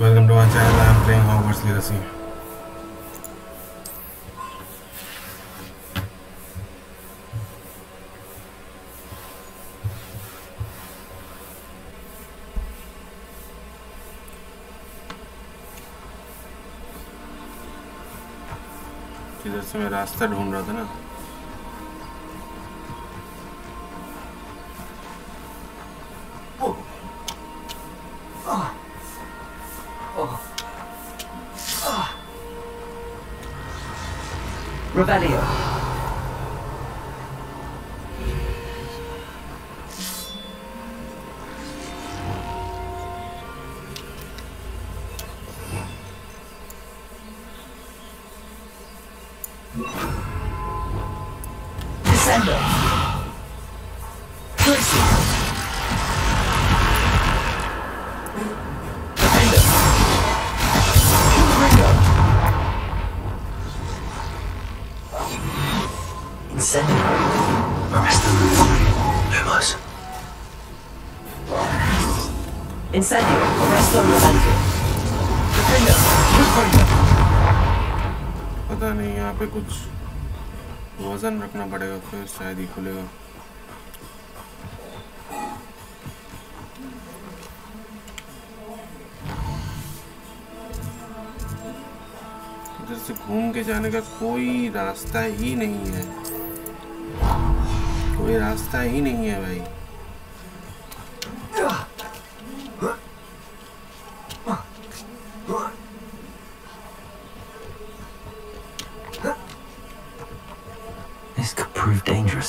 Welcome to our channel. I'm playing Hogwarts Legacy. किधर से मैं रास्ता ढूंढ रहा था ना Revelio. फिर शायद ही खुलेगा। से घूम के जाने का कोई रास्ता ही नहीं है। कोई रास्ता ही नहीं है भाई।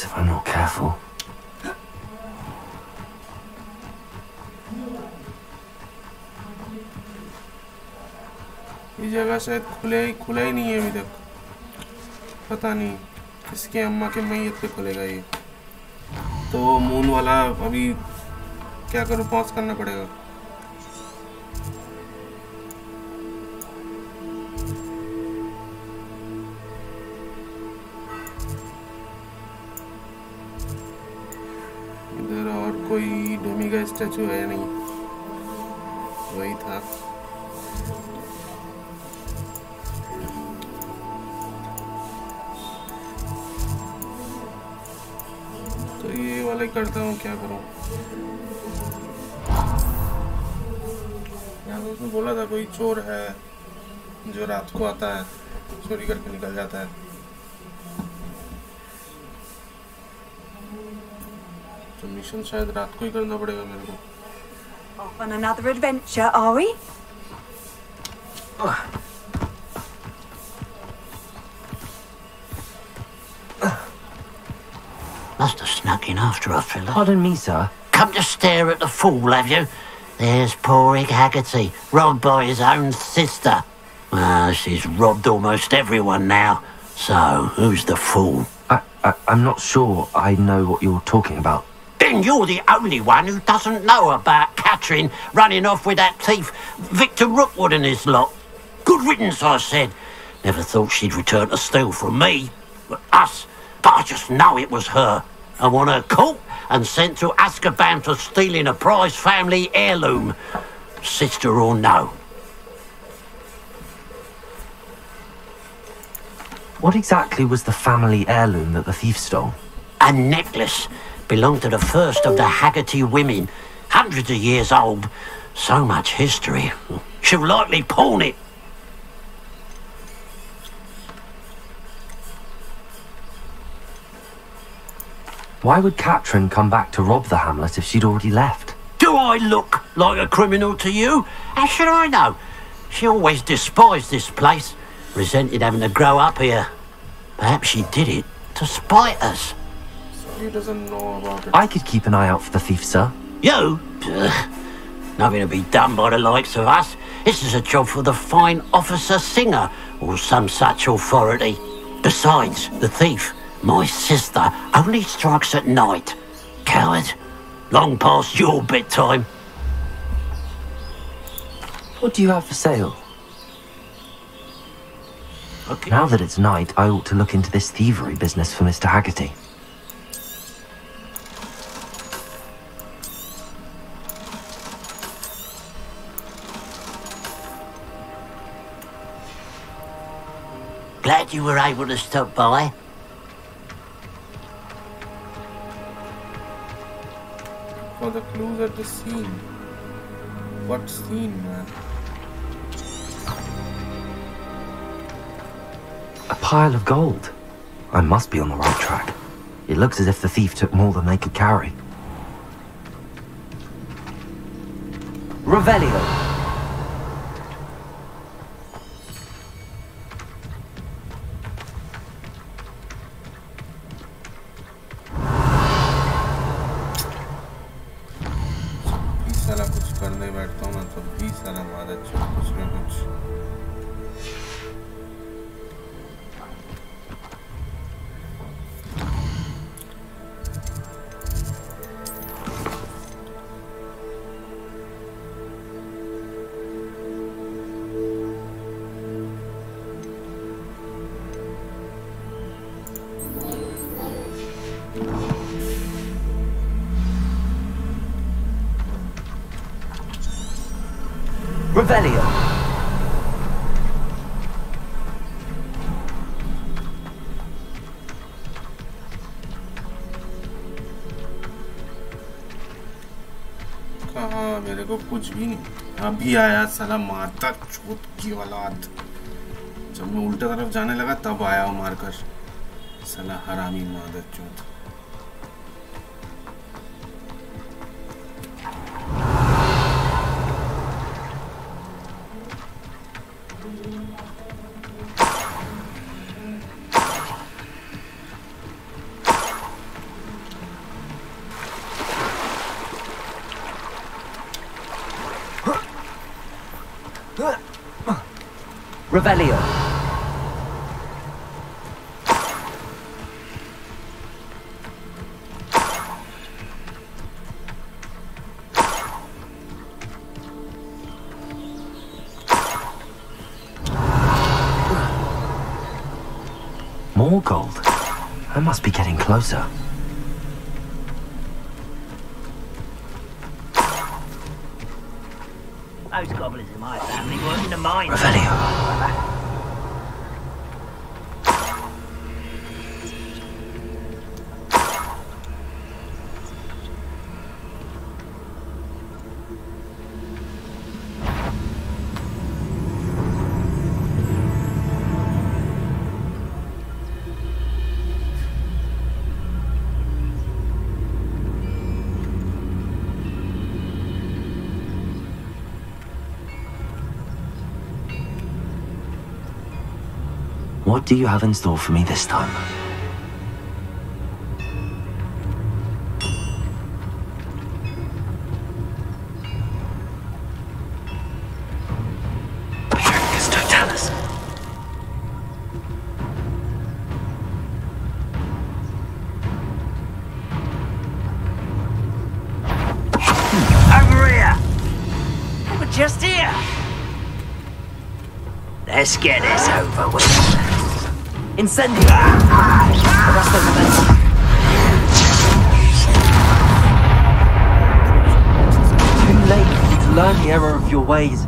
Dangerous if I'm not careful. ये जगह शायद खुले ही खुला ही नहीं है अभी तक। पता नहीं इसके अम्मा के मैयत पे खुलेगा ये। तो मून वाला अभी क्या करूँ पॉज करना पड़ेगा। का है नहीं वही था। तो ये वाला करता हूँ, क्या करूँ? यहाँ उसने बोला था, कोई चोर है, जो रात को आता है, चोरी करके निकल जाता है। तो मिशन शायद रात को ही करना पड़ेगा मेरे को Off on another adventure, are we? Must have snuck in after us, fella. Pardon me, sir. Come to stare at the fool, have you? There's poor Egg Haggerty, robbed by his own sister. Well, she's robbed almost everyone now. So, who's the fool? I, I, I'm not sure I know what you're talking about. Then you're the only one who doesn't know about Catherine running off with that thief, Victor Rookwood and his lot. Good riddance, I said. Never thought she'd return to steal from me, but us. But I just know it was her. I want her caught and sent to Azkaban for stealing a prize family heirloom. Sister or no. What exactly was the family heirloom that the thief stole? A necklace belonged to the first of the Haggerty women. Hundreds of years old. So much history. She'll likely pawn it. Why would Katrin come back to rob the hamlet if she'd already left? Do I look like a criminal to you? How should I know? She always despised this place, resented having to grow up here. Perhaps she did it to spite us. So he doesn't know about it. I could keep an eye out for the thief, sir. You? Ugh. Nothing to be done by the likes of us. This is a job for the fine officer singer or some such authority. Besides, the thief, my sister, only strikes at night. Coward. Long past your bedtime. What do you have for sale? Okay. Now that it's night, I ought to look into this thievery business for Mr. Haggerty. Glad you were able to stop by. For the clues at the scene. What scene, man? A pile of gold. I must be on the right track. It looks as if the thief took more than they could carry. Revelio. कुछ भी नहीं। अभी आया साला माता चोत की औलाद। जब मैं उल्टा तरफ़ जाने लगा, तब आया मारकर। साला हरामी मादर चोत Revelio. More gold. I must be getting closer. What do you have in store for me this time? Incendio! Too late for you to learn the error of your ways.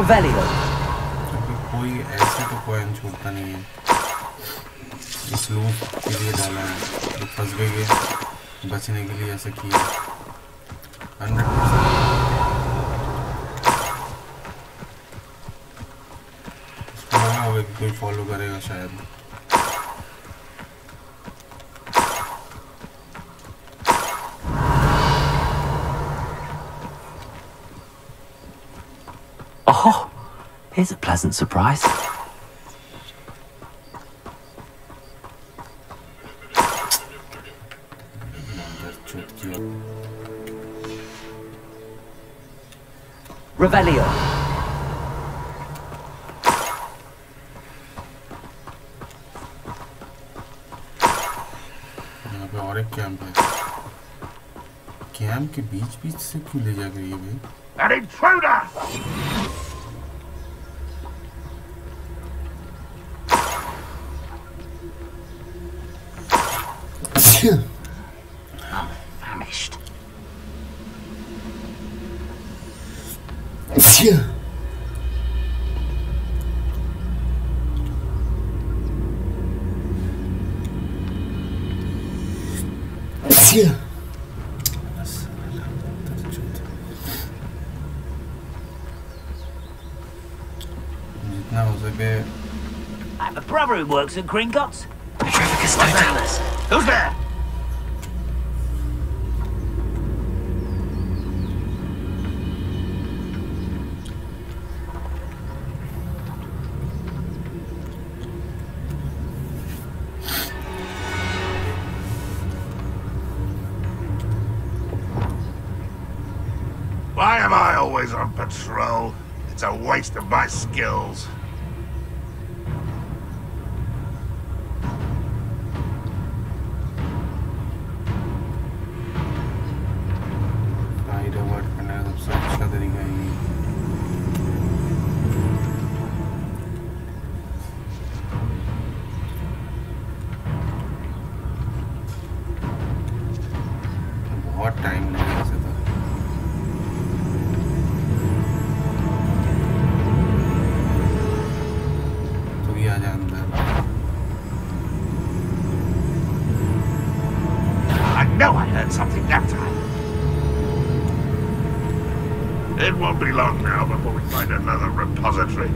Revelio. कोई ऐसा तो coin छूटता नहीं है। इस loop के लिए डाला है। तो फंस गई है, बचने के लिए ऐसा किया हंड्रेड परसेंट कोई फॉलो करेगा शायद। here's a pleasant surprise. अंदर चुटकी Revelio. यहाँ पे और एक कैंप है कैंप के बीच बीच से क्यों ले जा गई है भाई I'm famished. I have a brother who works at Gringotts. The traffic is tight. Who's there? Know I heard something that time. It won't be long now before we find another repository.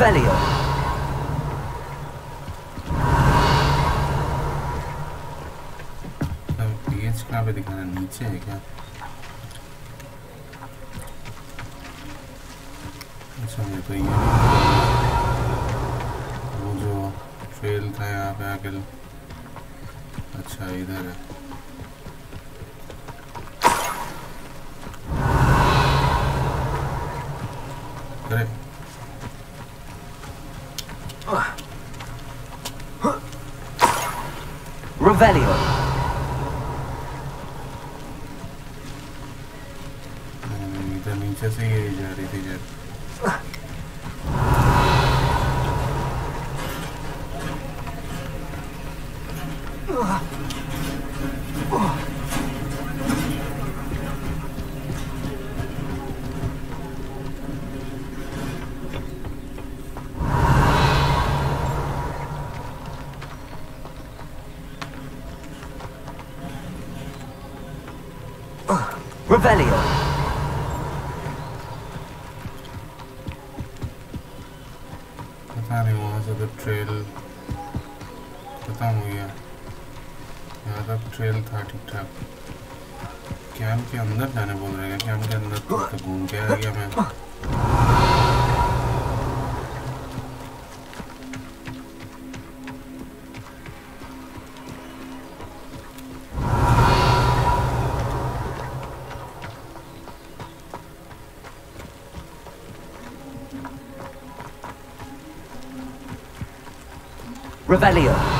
Revelio. कहाँ पे दिखाना नीचे है क्या अच्छा तो ये वो जो फेल था यहाँ पे आके अच्छा इधर है Revelio. Revelio. पता नहीं, वहाँ से तो ट्रेल खत्म हो गया। यहाँ तक ट्रेल था ठीक ठाक कैम्प के अंदर जाने बोल रहे हैं कैम्प के अंदर तो घूम के आ गया मैं? Revelio.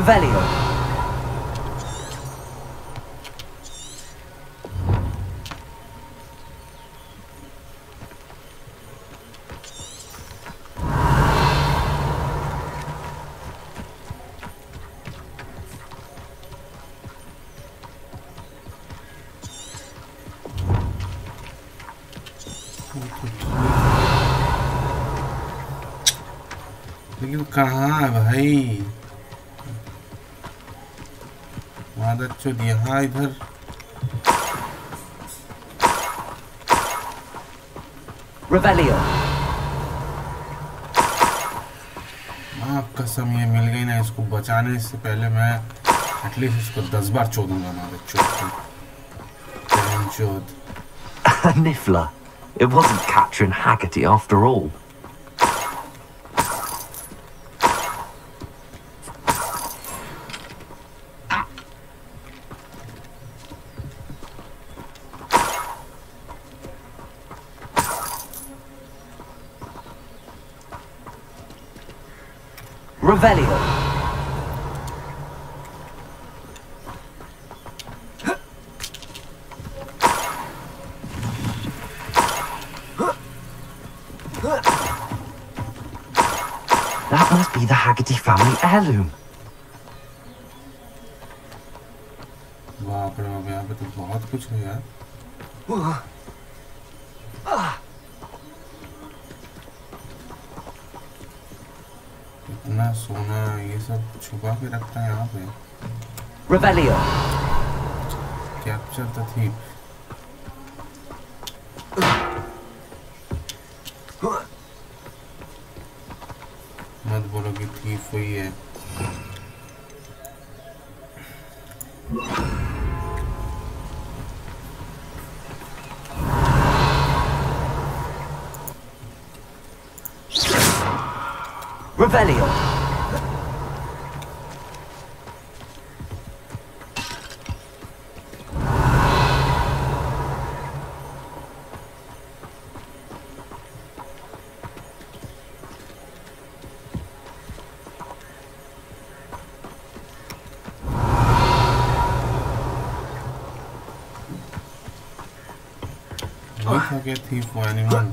Revelio. Liga o carro lá. مادرچود यहाँ इधर कसम ये मिल गई ना इसको बचाने से पहले मैं एटलीस्ट इसको दस बार चोदूंगा मादरचोद. Niffler. It wasn't Katrin Haggerty after all. team. Not what I'll get here for you. Revelio. forget for anyone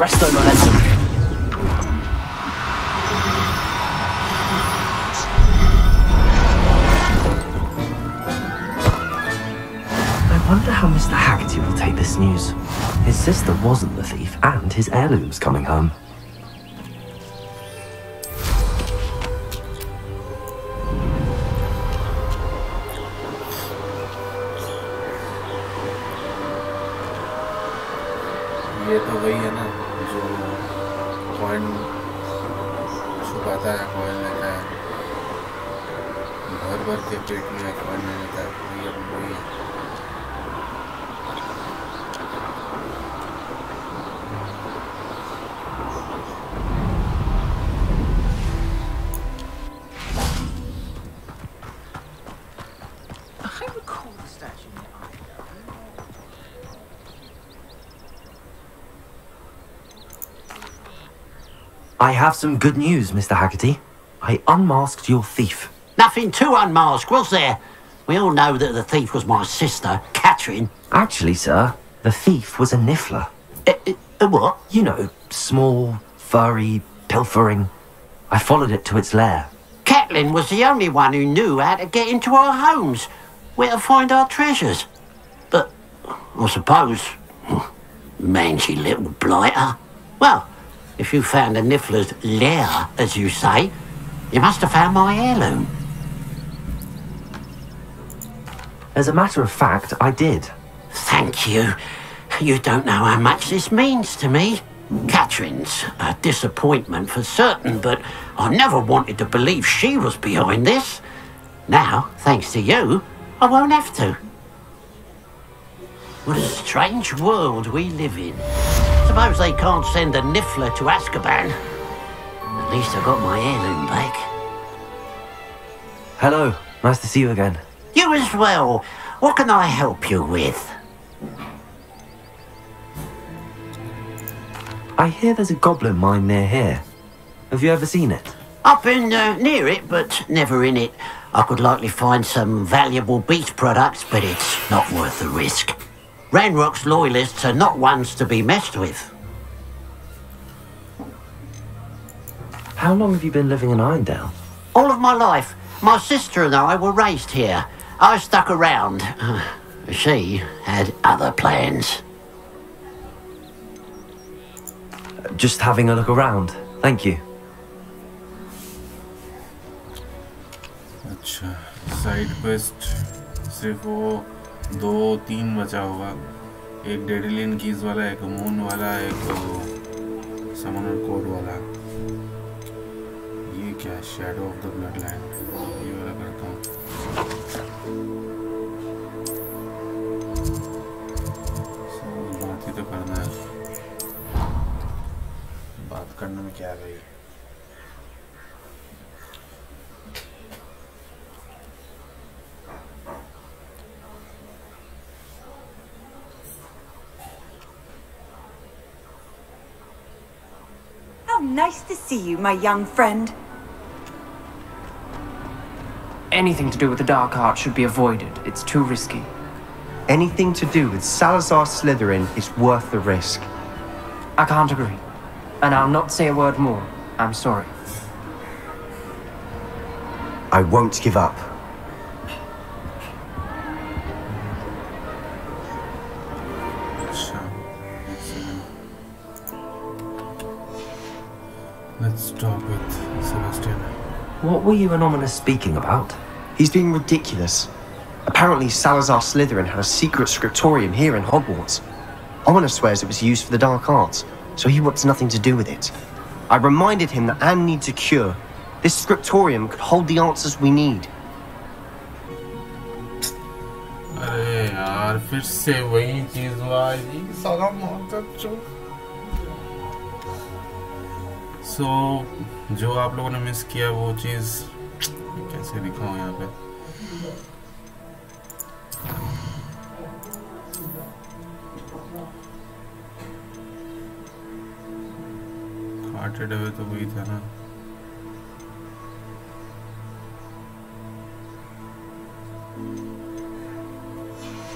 Arresto momentum. I wonder how Mr. Haggerty will take this news. His sister wasn't the thief, and his heirloom's coming home. I have some good news, Mr. Haggerty. I unmasked your thief. Nothing to unmask, was there? We all know that the thief was my sister, Catherine. Actually, sir, the thief was a niffler. Eh, eh, A what? You know, small, furry, pilfering. I followed it to its lair. Catelyn was the only one who knew how to get into our homes, where to find our treasures. But I suppose, mangy little blighter. Well, if you found a Niffler's lair, as you say, you must have found my heirloom. As a matter of fact, I did. Thank you. You don't know how much this means to me. Catherine's a disappointment for certain, but I never wanted to believe she was behind this. Now, thanks to you, I won't have to. What a strange world we live in. Suppose they can't send a Niffler to Azkaban. At least I got my heirloom back. Hello, nice to see you again. You as well. What can I help you with? I hear there's a goblin mine near here. Have you ever seen it? I've been uh, near it, but never in it. I could likely find some valuable beach products, but it's not worth the risk. Ranrock's loyalists are not ones to be messed with. How long have you been living in Irondale? All of my life, my sister and I were raised here. I stuck around. She had other plans. Just having a look around. Thank you. अच्छा side quest सिर्फ वो दो तीन बचा होगा। एक डेडिलियन keys वाला, एक मून वाला, एक समनर कोड वाला। ये क्या shadow of the blood land ये वाला करता हूँ। ही तो करना है। बात करने में क्या गई nice to see you, my young friend. Anything to do with the Dark Art should be avoided. It's too risky. Anything to do with Salazar Slytherin is worth the risk. I can't agree. And I'll not say a word more. I'm sorry. I won't give up. What were you and Ominis speaking about? He's being ridiculous. Apparently, Salazar Slytherin had a secret scriptorium here in Hogwarts. Ominis swears it was used for the dark arts, so he wants nothing to do with it. I reminded him that Anne needs a cure. This scriptorium could hold the answers we need. अरे यार फिर से वही चीज सो so, जो आप लोगों ने मिस किया वो चीज़ कैसे दिखाऊँ यहाँ पे? हुए तो वही था ना।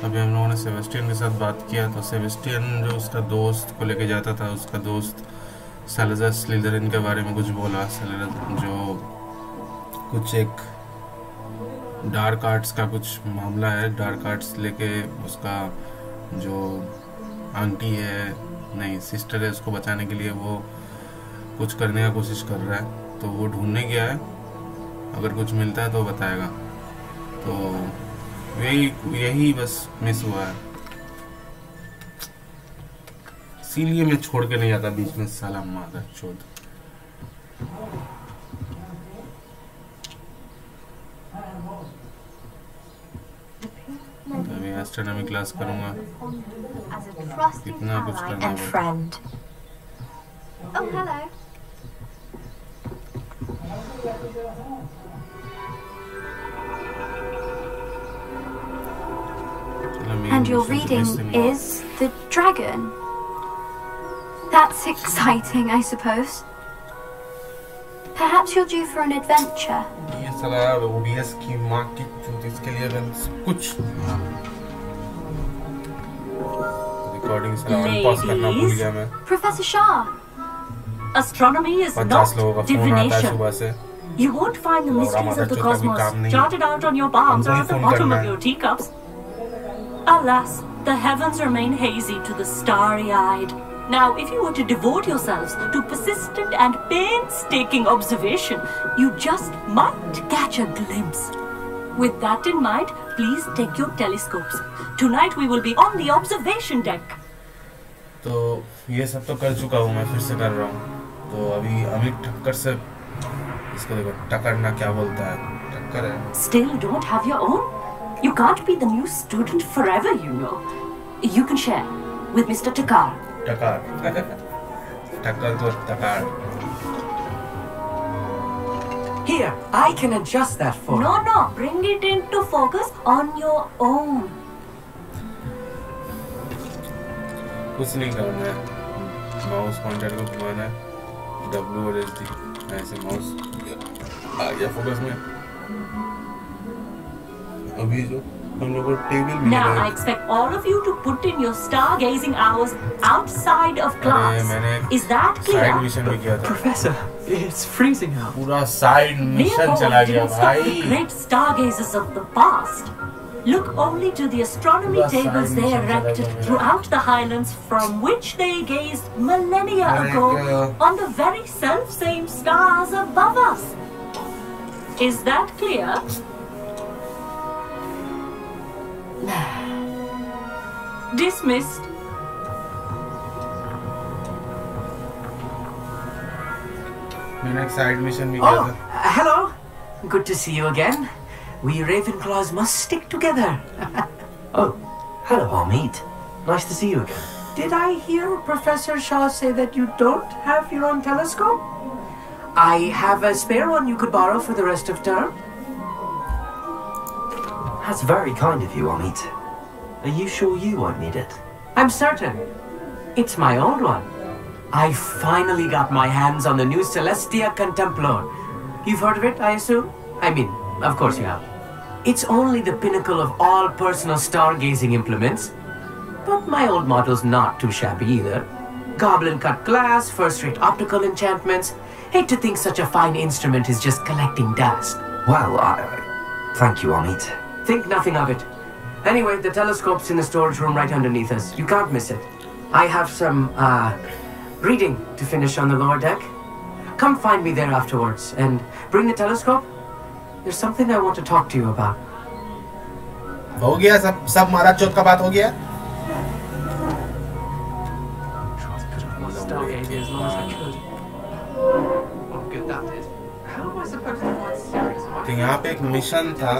अभी हम लोगों ने सेबेस्टियन के साथ बात किया तो सेबेस्टियन जो उसका दोस्त को लेके जाता था उसका दोस्त सैलजर स्लिदरिन के बारे में कुछ बोला। जो कुछ एक डार्क आर्ट्स का कुछ मामला है। डार्क आर्ट्स लेके उसका जो आंटी है, नहीं सिस्टर है, उसको बचाने के लिए वो कुछ करने का कोशिश कर रहा है। तो वो ढूँढने गया है। अगर कुछ मिलता है तो बताएगा। तो यही यही बस मिस हुआ है। इसीलिए मैं छोड़ के नहीं आता बीच में सलाम माता छोड़ एस्ट्रोनॉमी क्लास करूँगा। कितना कुछ करना है friend oh And oh, your reading is the dragon. That's exciting, I suppose. Perhaps you're due for an adventure. ये साला ओबीएस की माँ की चूत इसके लिए मैं कुछ रिकॉर्डिंग साला अनपॉज करना भूल गया मैं Professor Shah. Astronomy is पचास not लोगों का फोन आता है divination. सुबह से You won't find the Laura mysteries of the Mother Chota भी cosmos काम नहीं। charted out on your palms or हमको ही at the phone bottom करना of है। your teacups. Alas, the heavens remain hazy to the starry-eyed. Now, if you were to devote yourselves to persistent and painstaking observation, you just might catch a glimpse. With that in mind, please take your telescopes. Tonight we will be on the observation deck. So, ये सब तो कर चुका हूँ मैं फिर से कर रहा हूँ तो अभी अमित टक्कर से इसको देखो टक्कर ना क्या बोलता है टक्कर है Still don't have your own? You can't be the new student forever, you know. You can share with Mr. Thakkar. टकार टक्कर तो टकार Here, I can adjust that for No, no, bring it into focus on your own. कुछ नहीं करना है। Mouse pointer को घुमाना है। डब्ल्यू और एच डी ऐसे माउस आ गया फोकस में। अभी जो हम लोग को टेबल भी Now, I मिला है expect all of you to put in your stargazing hours outside of अरे class. मैंने Is that side clear? Mission भी किया था Professor, it's freezing out. पूरा साइड मिशन Therefore, चला we गया didn't stop the भाई great stargazers of the past. Look only to the astronomy Yes, tables I they mentioned that erected earlier. throughout the highlands from which they gazed millennia Correct, ago yeah. on the very self same stars above us. Is that clear? Dismissed. मैंने side mission भी किया था। Hello, good to see you again. We Ravenclaws must stick together. oh, hello, Amit. Nice to see you again. Did I hear Professor Shaw say that you don't have your own telescope? I have a spare one you could borrow for the rest of term. That's very kind of you, Amit. Are you sure you won't need it? I'm certain. It's my old one. I finally got my hands on the new Celestia Contemplor. You've heard of it, I assume? I mean, of course you have. It's only the pinnacle of all personal stargazing implements. But my old model's not too shabby either. Goblin cut glass, first rate optical enchantments. Hate to think such a fine instrument is just collecting dust. Well, I. Thank you, Amit. Think nothing of it. Anyway, the telescope's in the storage room right underneath us. You can't miss it. I have some, uh, reading to finish on the lower deck. Come find me there afterwards and bring the telescope. There's something I want to talk to you about. हो गया सब सब मारा चौथ का बात हो गया Stargazing as long as I could. Oh, good that is. How am I supposed to want serious तो यहाँ पे एक मिशन था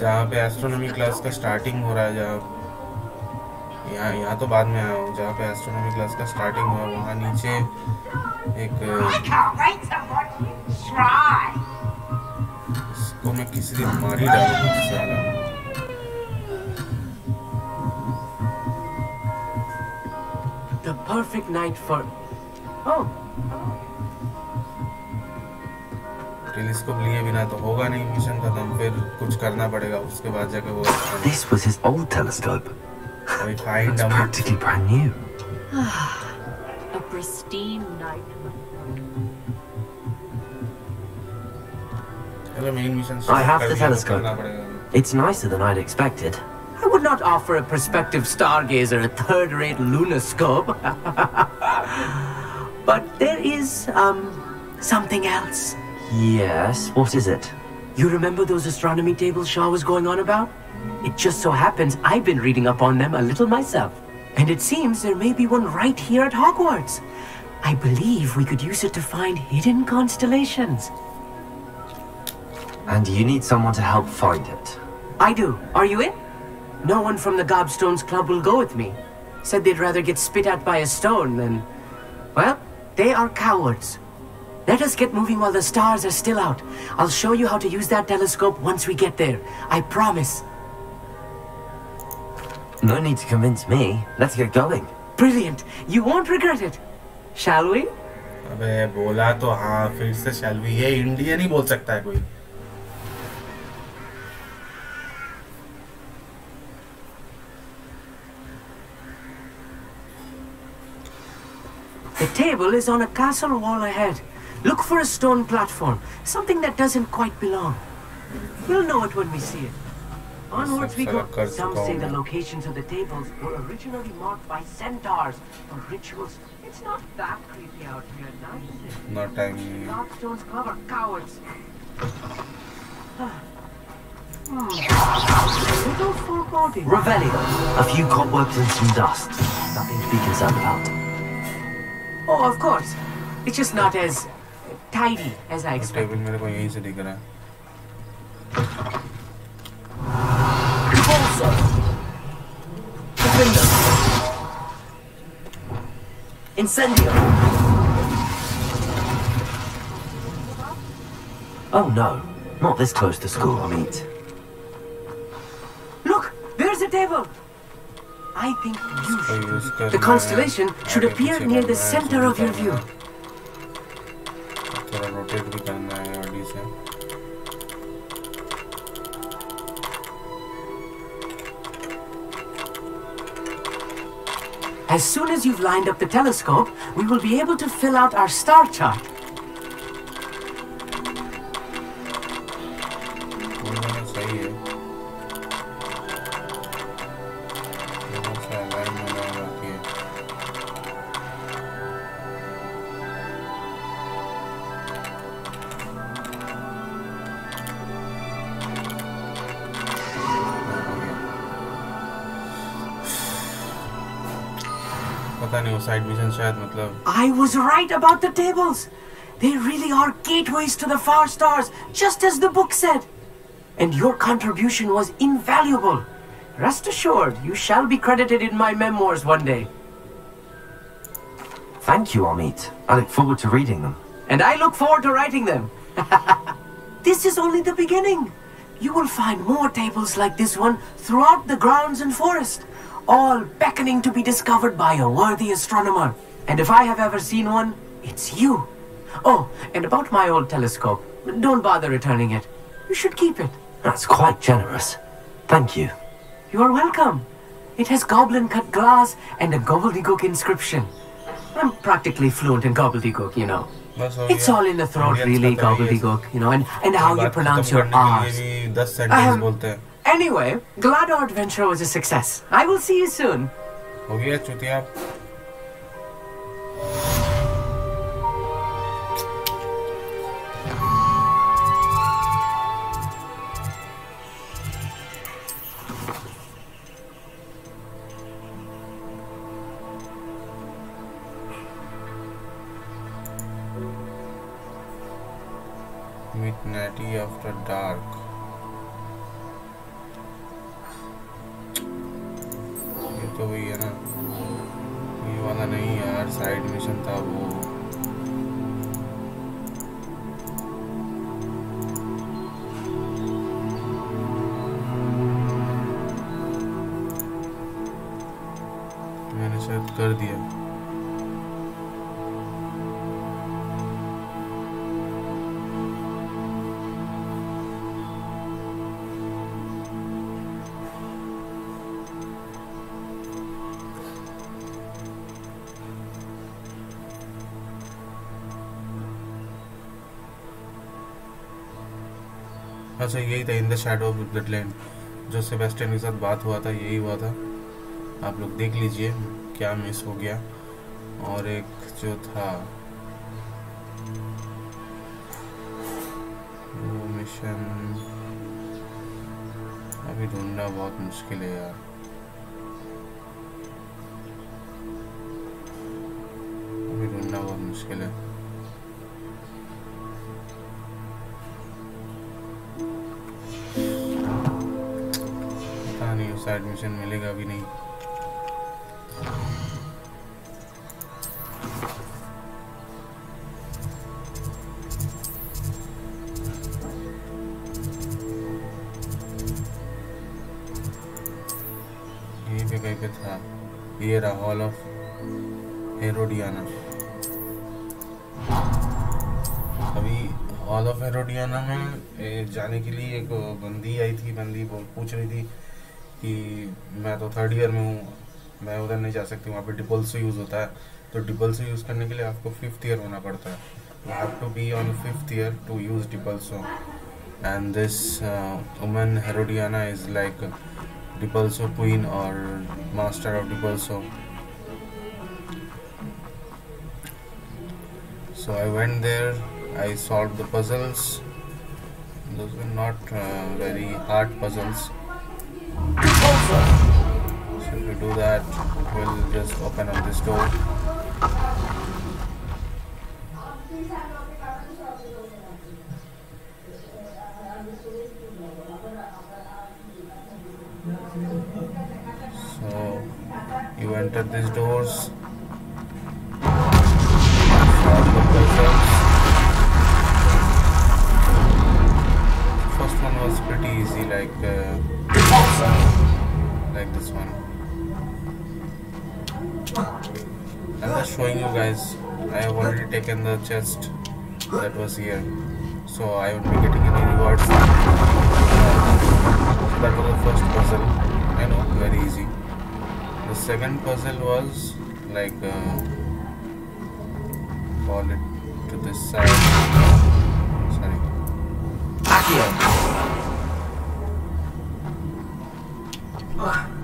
जहाँ पे एस्ट्रोनॉमी क्लास का स्टार्टिंग हो रहा है जहाँ यहाँ यहाँ तो बाद में आया हूँ जहाँ पे एस्ट्रोनॉमी क्लास का स्टार्टिंग हुआ वहाँ नीचे एक. इसको मैं किसी दिन मार ही डालूँगा साला The perfect night for. Oh, telescope लिए बिना तो होगा नहीं मिशन खत्म फिर कुछ करना पड़ेगा उसके बाद जाके वो This was his old telescope. We find It's out. practically brand new. A pristine night. चलो main mission I have the करना telescope. पड़ेगा It's nicer than I'd expected. I would not offer a prospective stargazer a third rate lunoscope. but there is, um, something else. Yes, what is it? You remember those astronomy tables Shaw was going on about? It just so happens I've been reading up on them a little myself. And it seems there may be one right here at Hogwarts. I believe we could use it to find hidden constellations. And you need someone to help find it. I do. Are you in? No one from the Gobstones Club will go with me. Said they'd rather get spit at by a stone than. Well, they are cowards. Let us get moving while the stars are still out. I'll show you how to use that telescope once we get there. I promise. No need to convince me. Let's get going. Brilliant. You won't regret it. Shall we? अबे बोला तो हाँ फिर से शैलवी ये Indian ही बोल सकता है कोई The table is on a castle wall ahead. Look for a stone platform, something that doesn't quite belong. We'll know it when we see it. Onwards we go. Some say the locations of the tables were originally marked by centaurs for rituals. It's not that creepy out here at is it? Not I mean. Cover cowards. hmm. Revelio. A few cobwebs and some dust. Nothing to be concerned about. Oh, of course. It's just not as tidy as I expected. Table मेरे को यहीं से दिख रहा है Incendio! Oh no, not this close to school, I mean. Look, there's a table. I think you इसको use should. करना The है, constellation should आगे appear पीछे near the करना है, center of your zoom view. As soon as you've lined up the telescope, we will be able to fill out our star chart. Side mission शायद मतलब I was right about the tables. They really are gateways to the far stars, just as the book said. And your contribution was invaluable. Rest assured, you shall be credited in my memoirs one day. Thank you, Amit. I look forward to reading them. And I look forward to writing them. this is only the beginning. You will find more tables like this one throughout the grounds and forest, all beckoning to be discovered by a worthy astronomer. And if I have ever seen one, it's you. Oh, and about my old telescope, don't bother returning it. You should keep it. That's quite generous. Thank you. You are welcome. It has goblin cut glass and a gobbledygook inscription. I'm practically fluent in gobbledygook, you know. It's all in the throat, really, gobbledygook, you know, and, and how you pronounce your R's. Anyway, glad our adventure was a success. I will see you soon. हो गया चुतिया Meet Natty after dark. website. अच्छा यही था in the shadow of land जो Sebastian के साथ बात हुआ था, यही हुआ था। आप लोग देख लीजिए, क्या मिस हो गया। और एक जो था, वो मिशन अभी ढूंढना बहुत मुश्किल है यार। अभी ढूंढना बहुत मुश्किल है। एडमिशन मिलेगा भी नहीं। ये रहा हॉल ऑफ़ हेरोडियाना अभी हॉल ऑफ़ हेरोडियाना में जाने के लिए एक बंदी आई थी, बंदी पूछ रही थी कि मैं तो थर्ड ईयर में हूँ मैं उधर नहीं जा सकती वहाँ पे डिपल्सो यूज़ होता है। तो डिपल्सो यूज़ करने के लिए आपको फिफ्थ ईयर होना पड़ता है। You have to be on fifth year to use Depulso and this woman Herodiana is like Depulso queen और master of Depulso So I went there, I solved the puzzles. Those were not uh, very. Do that, we'll just open up this door. So you enter these doors. First one was pretty easy, like uh, like this one. I'm just showing you guys. I have already taken the chest that was here, so I won't be getting any rewards. That was the first puzzle. I know, very easy. The second puzzle was like. Uh, call it to this side. Sorry. And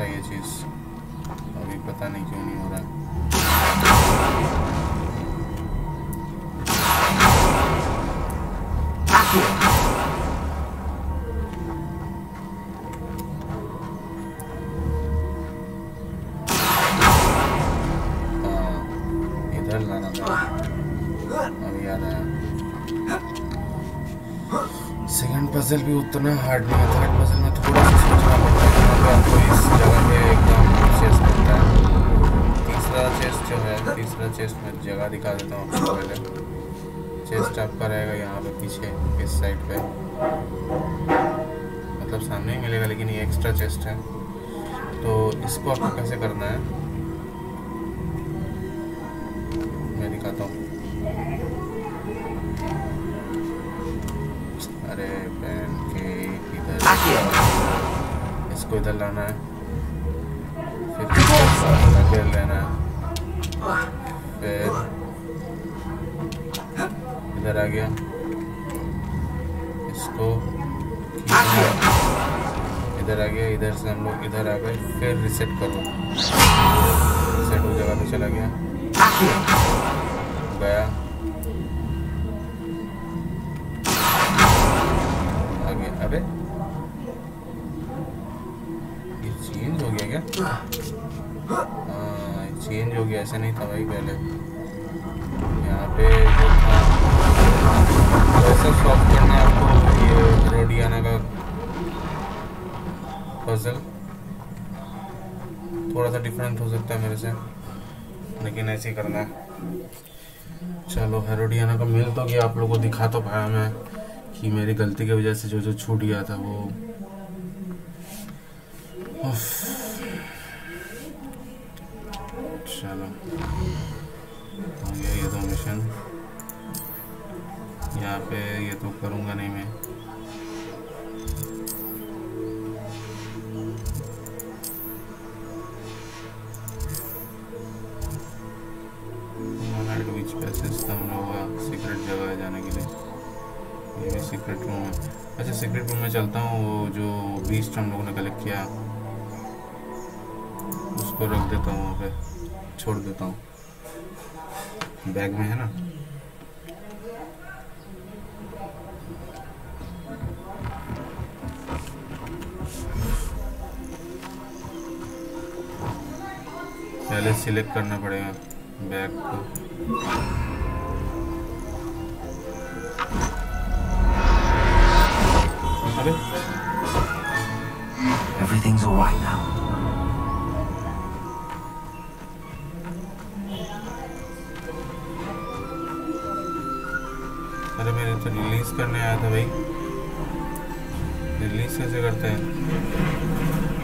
था ये चीज़। अभी पता नहीं क्यों नहीं हो रहा। हाँ, सेकंड पजल भी उतना हार्ड नहीं है। थर्ड पजल में थोड़ा सा पे आपको इस जगह पे एकदम चेस्ट मिलता है। तीसरा चेस्ट जो है, तीसरा चेस्ट में जगह दिखा देता हूँ आपको पहले। चेस्ट आपका रहेगा यहाँ पे पीछे, इस साइड पे। मतलब सामने ही मिलेगा, लेकिन ये एक्स्ट्रा चेस्ट है। तो इसको आपको कैसे करना है? से हम लोग इधर आ गए, फिर रिसेट करो। रिसेट उस जगह पे चला गया। गया। आ गया अबे। ये चेंज हो गया क्या? हाँ चेंज हो गया, ऐसा नहीं था भाई पहले। यहाँ पे जो था। सॉल्व पजल थोड़ा सा डिफरेंट हो सकता है मेरे से, लेकिन ऐसे ही करना है। चलो हेरोडियाना का मिल तो गया, आप लोगों को दिखा तो पाया मैं कि मेरी गलती की वजह से जो जो छूट गया था वो। चलो। हो ये दो मिशन यहाँ पे ये तो करूँगा नहीं मैं। सीक्रेट जगह है जाने के लिए। ये भी सीक्रेट रूम है। अच्छा सीक्रेट रूम में चलता हूँ, वो जो बीस्ट हम लोगों ने कलेक्ट किया, उसको रख देता हूँ वहाँ पे, छोड़ देता हूँ। बैग में है ना? पहले सिलेक्ट करना पड़ेगा। बैग को अबे Everything's alright now. अरे मैंने तो रिलीज़ करने आया था भाई। रिलीज़ कैसे करते हैं?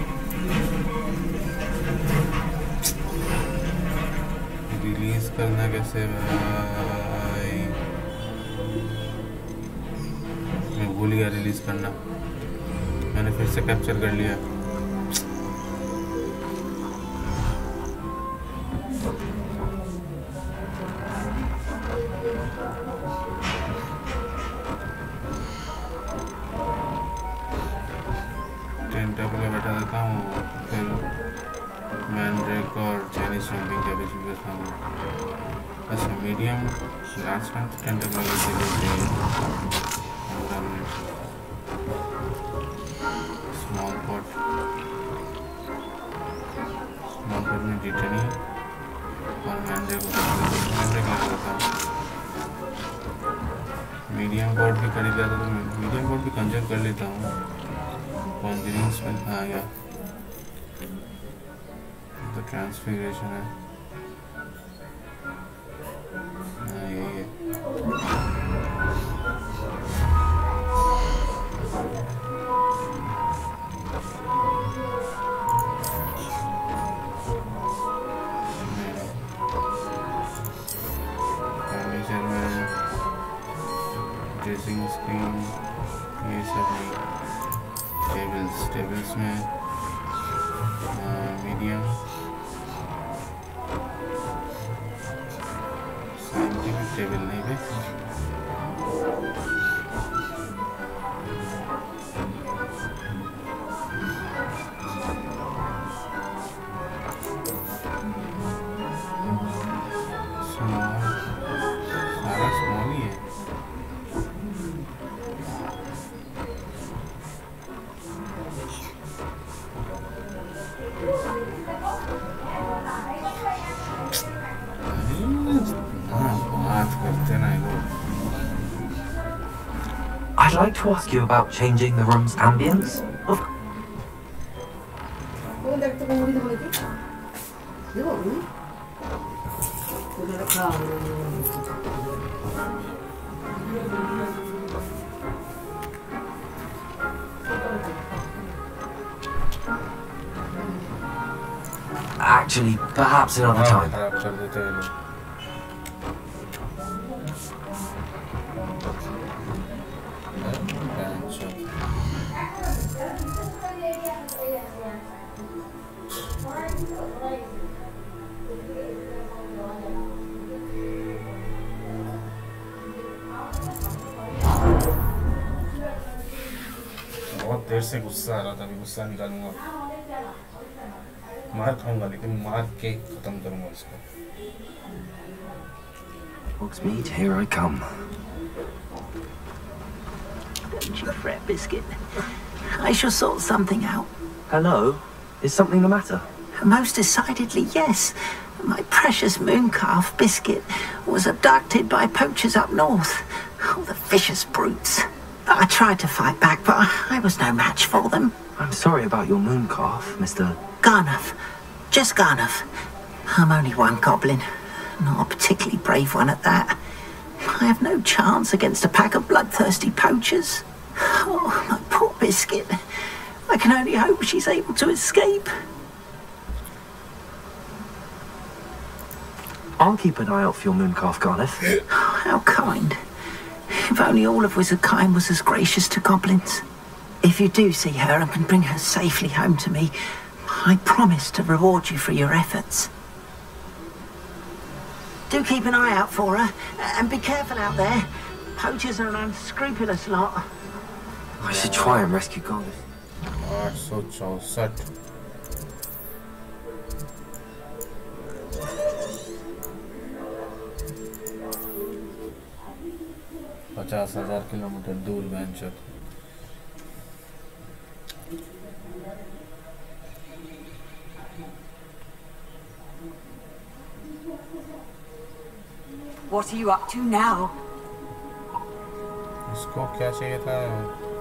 रिलीज़ करना कैसे भाई? मैं भूल गया रिलीज़ करना। मैंने फिर से कैप्चर कर लिया। last round, tentacle is again and then um, small pot. Small pot में डिटनी और मैंडे को मैंडे का करता हूँ। मीडियम पॉट भी खरीद लेता तो मीडियम पॉट भी कंज्यूम कर लेता हूँ। कॉन्जरिंग्स में हाँ या। तो ट्रांसफिग्रेशन है। Like to ask you about changing the room's ambience. Of Actually, perhaps another हाँ, time. रहा था अभी गुस्सा निकालूंगा मार खाऊंगा लेकिन मार के खत्म करूंगा इसको Hogsmeade, here I come. Don't you fret, Biscuit. I shall sort something out. Hello? Is something the matter? Most decidedly, yes. My precious moon calf, Biscuit, was abducted by poachers up north. Oh, the vicious brutes. I tried to fight back, but I was no match for them. I'm sorry about your moon calf, Mr. Garnuff. Just Garnuff. I'm only one goblin. Not a particularly brave one at that. I have no chance against a pack of bloodthirsty poachers. Oh, my poor Biscuit. I can only hope she's able to escape. I'll keep an eye out for your moon calf, Garnuff. How kind. If only all of Wizardkind was as gracious to goblins. If you do see her and can bring her safely home to me, I promise to reward you for your efforts. Do keep an eye out for her, and be careful out there. Poachers are an unscrupulous lot. I should try and rescue Garneth. आठ सौ चौसठ पचास हजार kilometre दूर बैंचक What are you up to now? इसको क्या चाहिए था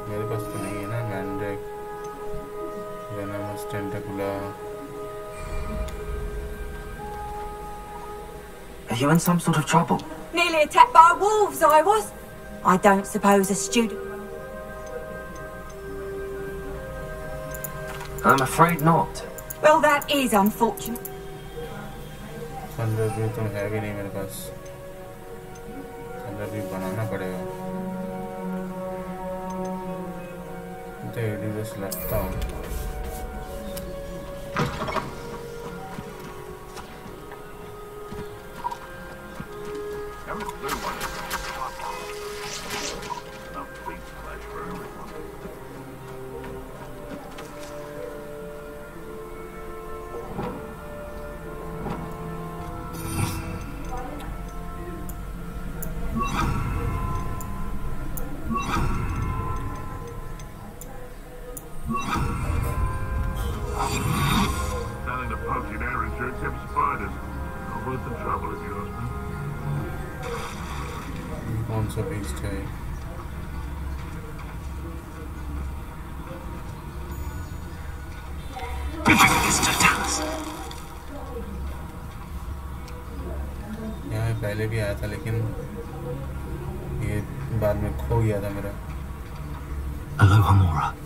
मेरे पास तो नहीं है ना mandrake venomous tentacula Are you in some sort of trouble? Nearly attacked by wolves, I was. I don't suppose a student. I'm afraid not. Well, that is unfortunate. Thunder view तो है भी नहीं मेरे पास थंडर व्यू बनाना पड़ेगा तो AD बस लगता हूँ Selling कौन tree. यहाँ पहले भी आया था लेकिन ये बाद में खो गया था मेरा Aloha Mora.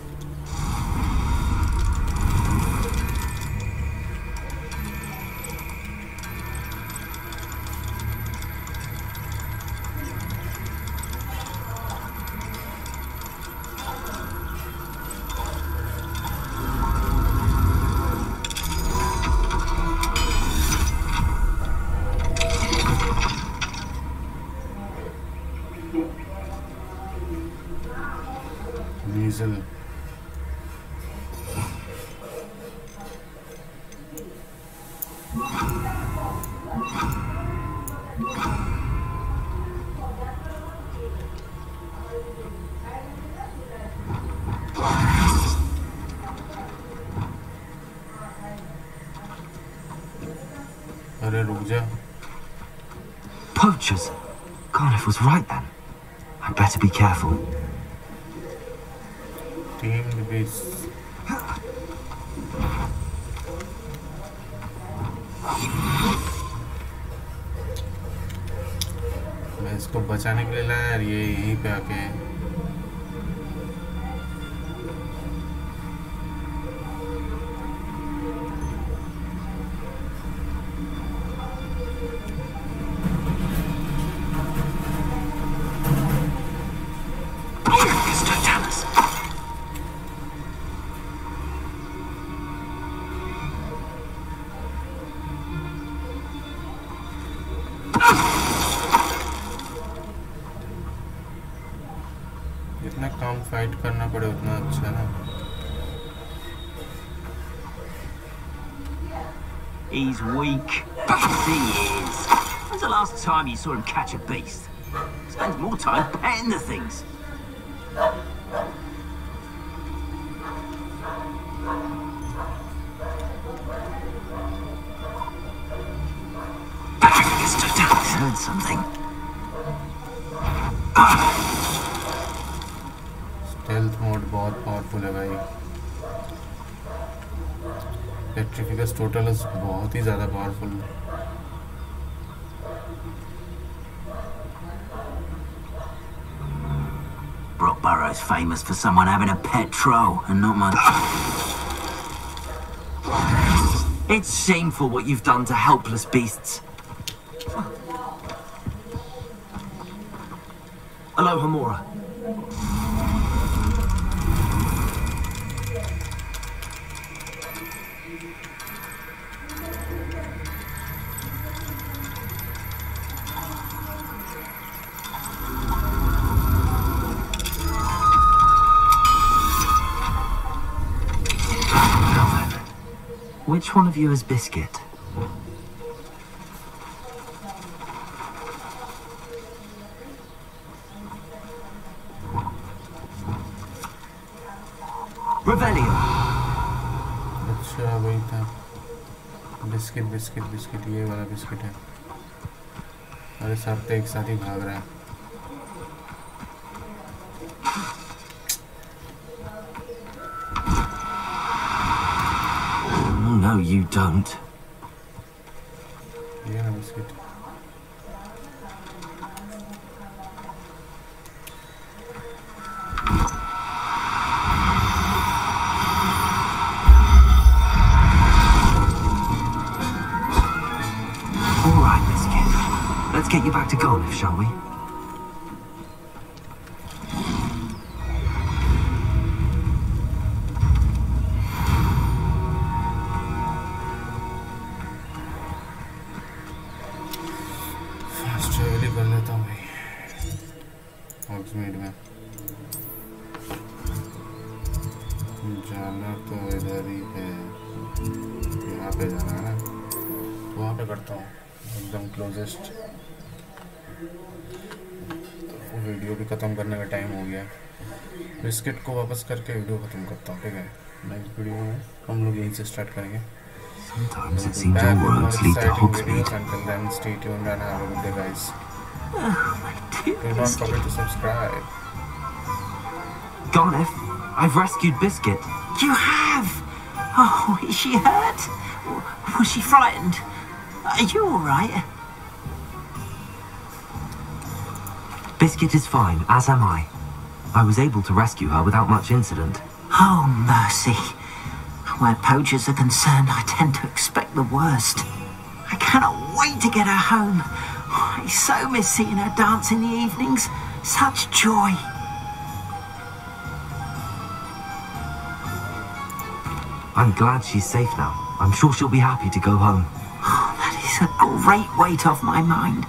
right then. I'd better be careful. Team base मैं इसको बचाने के लिए लाया यार ये यहीं पे आके Weak. he is. When's the last time you saw him catch a beast? Spends more time petting the things. टोटलस बहुत ही ज़्यादा powerful Brocburrow's famous for someone having a pet troll and not much. It's shameful what you've done to helpless beasts. which one of you is Biscuit? Revelio. अच्छा वही था biscuit biscuit biscuit ये वाला biscuit है अरे सब तो एक साथ ही भाग रहा है You don't. Sometimes it seems our words lead to hog ah, Don't forget to subscribe. Garnuff, I've rescued Biscuit. You have? Oh, is she hurt? Was she frightened? Are you alright? Biscuit is fine, as am I. I was able to rescue her without much incident. Oh, mercy. Where poachers are concerned, I tend to expect the worst. I cannot wait to get her home. I so miss seeing her dance in the evenings. Such joy. I'm glad she's safe now. I'm sure she'll be happy to go home. Oh, that is a great weight off my mind.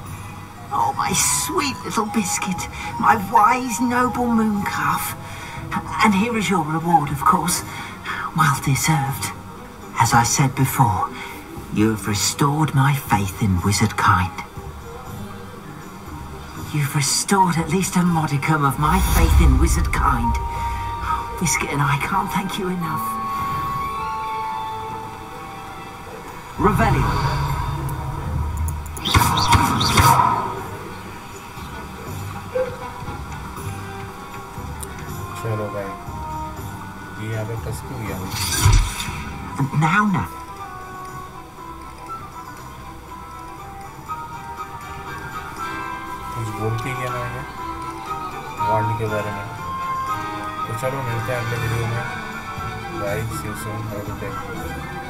My sweet little biscuit, my wise, noble moon calf. And here is your reward, of course. Well deserved. As I said before, you have restored my faith in wizard kind. You've restored at least a modicum of my faith in wizard kind. Biscuit and I can't thank you enough. Revelio. ज़्यादा touch नहीं Now, now. कुछ बोलती क्या मैंने ward के बारे में। तो चलो मिलते हैं अगले वीडियो में। बाइक सी सोन और